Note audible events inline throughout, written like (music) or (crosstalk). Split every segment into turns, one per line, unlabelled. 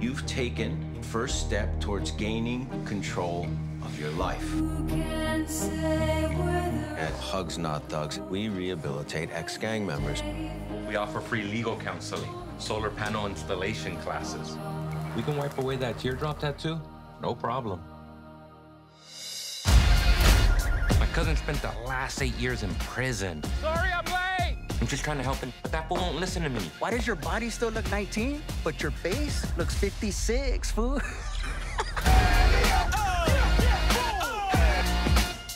you've taken first step towards gaining control of your life. At Hugs Not Thugs, we rehabilitate ex-gang members.
We offer free legal counseling, solar panel installation classes.
We can wipe away that teardrop tattoo, no problem.
My cousin spent the last eight years in prison. Sorry, I'm late. I'm just trying to help him, but that fool won't listen to me.
Why does your body still look 19, but your face looks 56, fool? (laughs)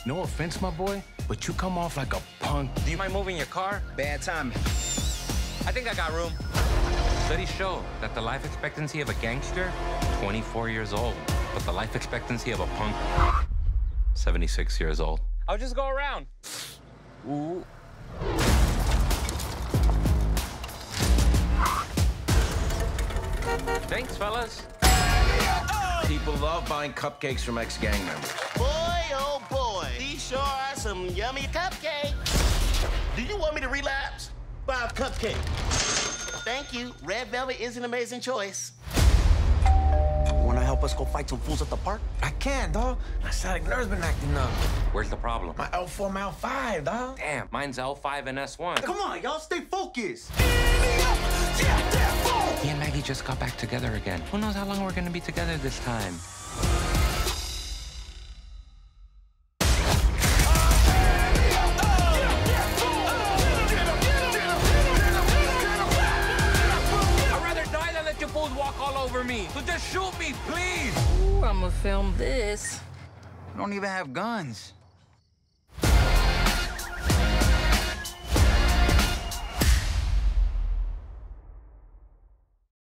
No offense, my boy, but you come off like a punk. Do you mind moving your car?
Bad timing.
I think I got room. Studies show that the life expectancy of a gangster, 24 years old, but the life expectancy of a punk, 76 years old. I'll just go around. Ooh. Thanks, fellas.
People love buying cupcakes from ex-gang members.
Boy, oh boy, these sure are some yummy cupcakes. Do you want me to relapse? Buy a cupcake. Thank you. Red velvet is an amazing choice.
Wanna help us go fight some fools at the park?
I can't, dog. My sciatic nerve's been acting up.
Where's the problem?
My L4, my L5, dog.
Damn, mine's L5 and S1.
Come on, y'all, stay focused.
He just got back together again. Who knows how long we're gonna be together this time? I'd rather die than let you fools walk all over me. So just shoot me, please.
Ooh, I'ma film this.
We don't even have guns.